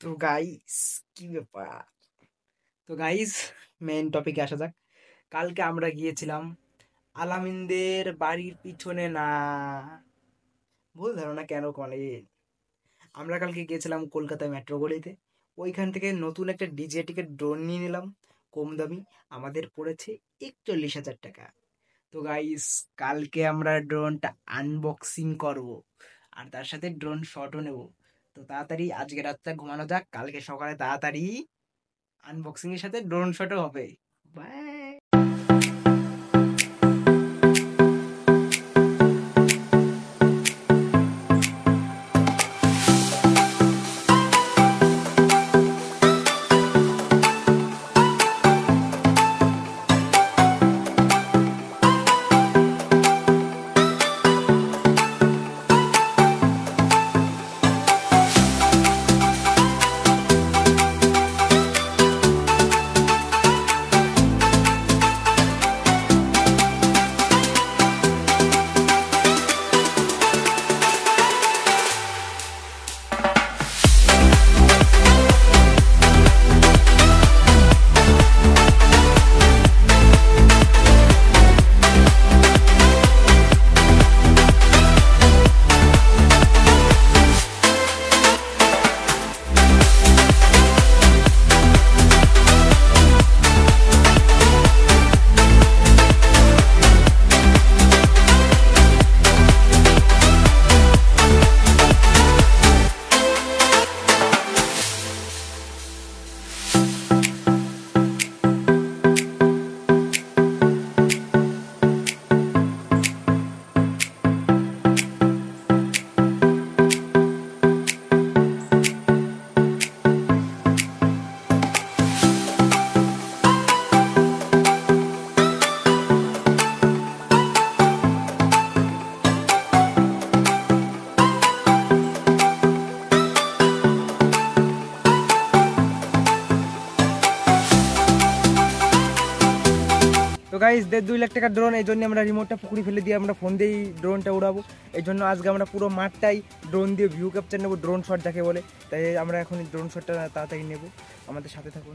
তো গাইস কি ব্যাপার তো গাইস মেন টপিকে আসা যাক। কালকে আমরা গিয়েছিলাম আলামিনদের বাড়ির পিছনে না। ভুল ধারণা কেন করে আমরা কালকে গিয়েছিলাম কলকাতা মেট্রো গলিতে। ওইখান থেকে নতুন একটা ডিজে টিকেট ড্রোন নিয়ে নিলাম। কম দামি, আমাদের পড়েছে একচল্লিশ হাজার টাকা। তো গাইস কালকে আমরা ড্রোনটা আনবক্সিং করব। আর তার সাথে ড্রোন শটও নেব। তো তাড়াতাড়ি আজকে রাতটা ঘুমানো যাক, কালকে সকালে তাড়াতাড়ি আনবক্সিং এর সাথে ড্রোন শটও হবে। বাই। তো গাইস দেড় দুই লাখ টাকার ড্রোন এই জন্য আমরা রিমোটটা পুকুরি ফেলে দিয়ে আমরা ফোন দিয়েই ড্রোনটা উড়াবো। এই জন্য আজকে আমরা পুরো মাঠটাই ড্রোন দিয়ে ভিউ ক্যাপচার নেব ড্রোন শট যাকে বলে। তাই আমরা এখন ড্রোন শটটা তাড়াতাড়ি নেব। আমাদের সাথে থাকুন।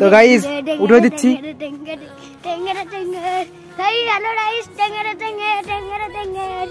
তো গাইস উঠে দিচ্ছি। হ্যালো রাইস টেঙ্গেরে টেঙ্গে টেঙ্গেরে টেঙ্গের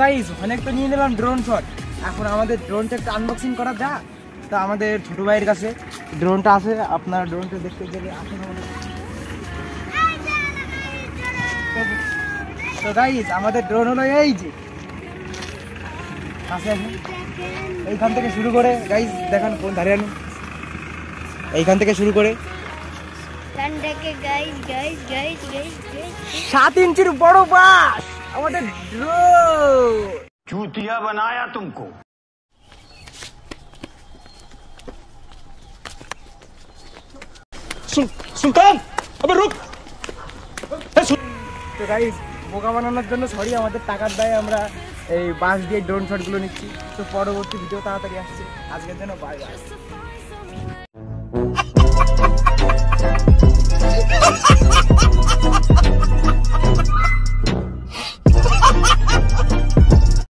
তো গাইস অনেক তো নিয়ে নিলাম ড্রোন শট এখন আমাদের ড্রোনটা একটা আনবক্সিং করা যাক। তো আমাদের ছোট ভাইয়ের কাছে ড্রোনটা আছে আপনার ড্রোনটা দেখতে গেলে আসুন তো গাইস আমাদের ড্রোন হলো এই যে। কাছে আসুন। এইখান থেকে শুরু করে গাইস দেখান কোন ধারে আনুন এইখান থেকে শুরু করে। সাত ইঞ্চির বড় বাস আমাদের ড্রোন चूतिया बनाया तुमको सुल्तान अबे रुक তো গাইজ বোকা বানানোর জন্য সরি আমাদের টাকার দায়ে আমরা এই বাস দিয়ে ড্রোন শটগুলো নিচ্ছি তো পরবর্তী ভিডিও তাড়াতাড়ি আসছে আজকের জন্য বাই বাই